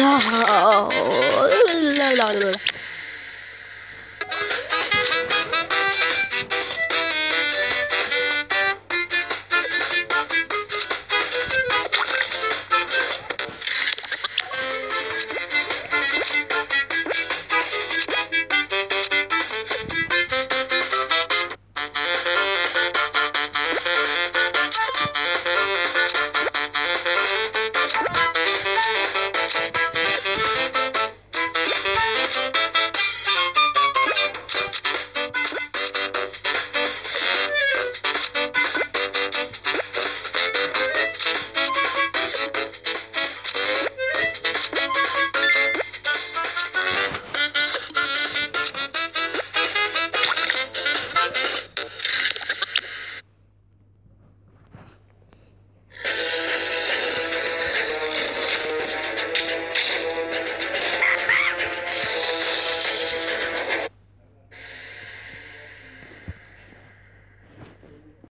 Ya.